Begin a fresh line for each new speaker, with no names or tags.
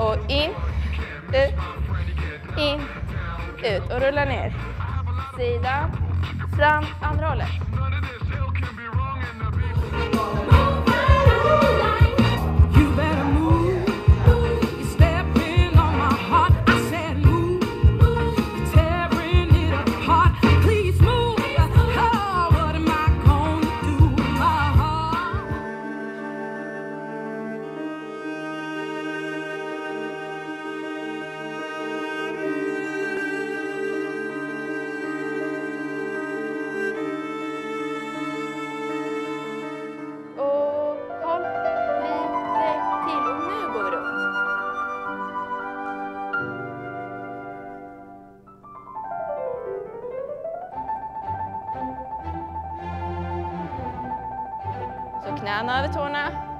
Och in, ut, in, ut. Och rulla ner. Sida, fram, andra hållet. Så knäna over tårna.